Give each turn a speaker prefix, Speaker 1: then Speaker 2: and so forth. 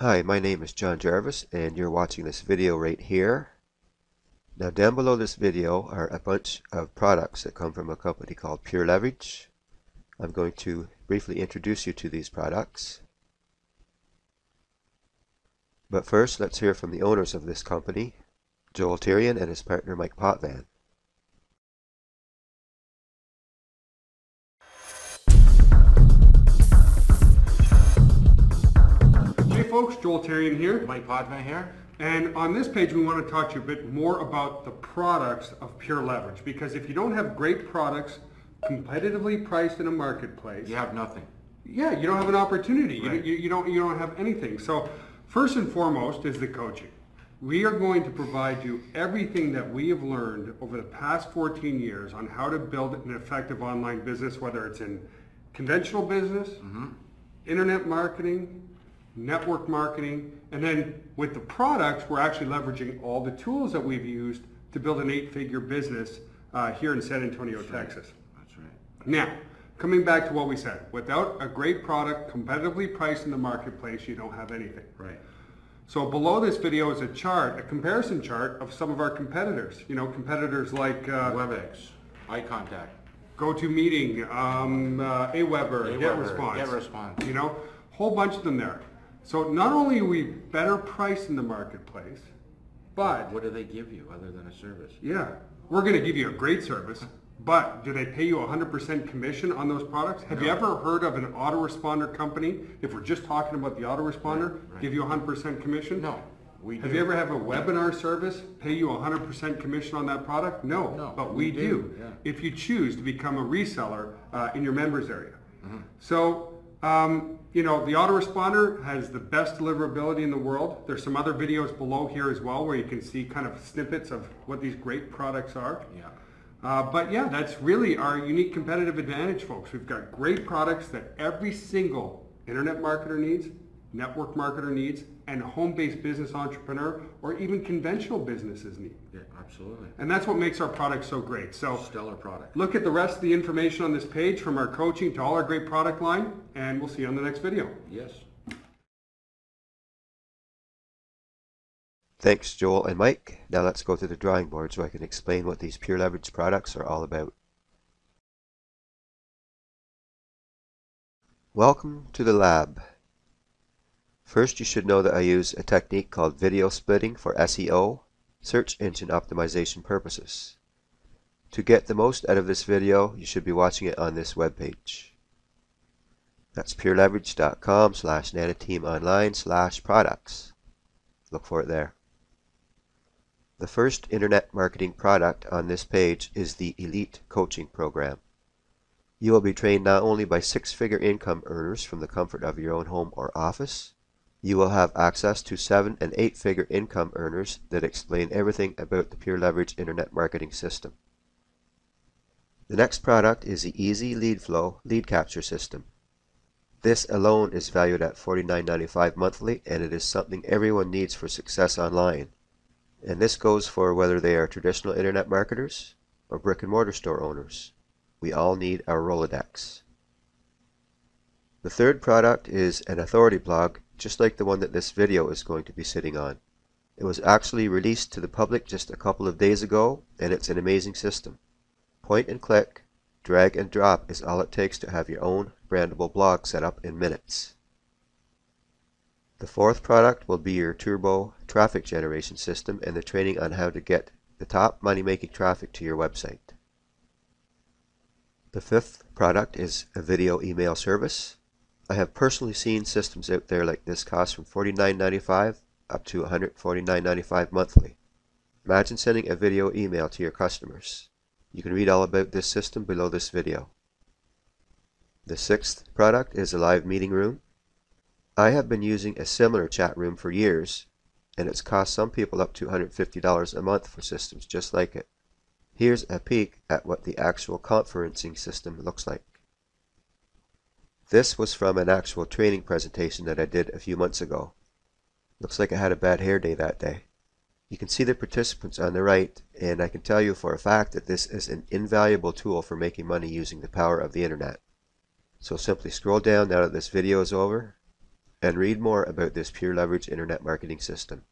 Speaker 1: Hi, my name is John Jarvis and you're watching this video right here. Now down below this video are a bunch of products that come from a company called Pure Leverage. I'm going to briefly introduce you to these products. But first let's hear from the owners of this company, Joel Therien and his partner Mike Potvin.
Speaker 2: Folks, Joel Therien here.
Speaker 3: Mike Potvin here.
Speaker 2: And on this page, we want to talk to you a bit more about the products of Pure Leverage. Because if you don't have great products competitively priced in a marketplace,
Speaker 3: You have nothing.
Speaker 2: yeah, you don't have an opportunity.
Speaker 3: Right.
Speaker 2: You, you don't, you don't have anything. So first and foremost is the coaching. We are going to provide you everything that we have learned over the past 14 years on how to build an effective online business, whether it's in conventional business, mm-hmm. internet marketing, network marketing, and then with the products, we're actually leveraging all the tools that we've used to build an eight-figure business uh, here in San Antonio, Texas.
Speaker 3: That's right.
Speaker 2: Now, coming back to what we said, without a great product competitively priced in the marketplace, you don't have anything.
Speaker 3: Right.
Speaker 2: So below this video is a chart, a comparison chart of some of our competitors. You know, competitors like uh,
Speaker 3: WebEx, iContact.
Speaker 2: GoToMeeting, um, uh, Aweber,
Speaker 3: Aweber,
Speaker 2: GetResponse.
Speaker 3: GetResponse.
Speaker 2: You know, whole bunch of them there. So not only are we better priced in the marketplace, but
Speaker 3: What do they give you other than a service?
Speaker 2: yeah, we're going to give you a great service. But do they pay you 100% commission on those products? Have you ever heard of an autoresponder company, if we're just talking about the autoresponder,
Speaker 3: Right, right.
Speaker 2: give you 100% commission?
Speaker 3: No. We
Speaker 2: Have
Speaker 3: do.
Speaker 2: you ever have a webinar service pay you 100% commission on that product? No,
Speaker 3: No,
Speaker 2: but we,
Speaker 3: we
Speaker 2: do,
Speaker 3: do, yeah.
Speaker 2: if you choose to become a reseller uh, in your members area.
Speaker 3: Mm-hmm.
Speaker 2: So, um, you know, the autoresponder has the best deliverability in the world. There's some other videos below here as well where you can see kind of snippets of what these great products are.
Speaker 3: Yeah.
Speaker 2: Uh, but yeah, that's really our unique competitive advantage, folks. We've got great products that every single internet marketer needs, network marketer needs, and home-based business entrepreneur or even conventional businesses need.
Speaker 3: Yeah, absolutely.
Speaker 2: And that's what makes our product so great. So
Speaker 3: Stellar product.
Speaker 2: look at the rest of the information on this page from our coaching to all our great product line, and we'll see you on the next video.
Speaker 3: Yes.
Speaker 1: Thanks Joel and Mike. Now let's go to the drawing board so I can explain what these Pure Leverage products are all about. Welcome to the lab. First you should know that I use a technique called video splitting for SEO, search engine optimization purposes. To get the most out of this video, you should be watching it on this webpage. That's pureleverage.com slash nanateamonline slash products. Look for it there. The first internet marketing product on this page is the Elite Coaching Program. You will be trained not only by six-figure income earners from the comfort of your own home or office, you will have access to seven and eight-figure income earners that explain everything about the Pure Leverage internet marketing system. The next product is the Easy Lead Flow Lead Capture System. This alone is valued at $49.95 monthly and it is something everyone needs for success online. And this goes for whether they are traditional internet marketers or brick and mortar store owners. We all need our Rolodex. The third product is an authority blog, just like the one that this video is going to be sitting on. It was actually released to the public just a couple of days ago, and it's an amazing system. Point and click, drag and drop is all it takes to have your own brandable blog set up in minutes. The fourth product will be your Turbo traffic generation system and the training on how to get the top money-making traffic to your website. The fifth product is a video email service. I have personally seen systems out there like this cost from $49.95 up to $149.95 monthly. Imagine sending a video email to your customers. You can read all about this system below this video. The sixth product is a live meeting room. I have been using a similar chat room for years, and it's cost some people up to $150 a month for systems just like it. Here's a peek at what the actual conferencing system looks like. This was from an actual training presentation that I did a few months ago. Looks like I had a bad hair day that day. You can see the participants on the right, and I can tell you for a fact that this is an invaluable tool for making money using the power of the internet. So simply scroll down now that this video is over, and read more about this Pure Leverage Internet Marketing System.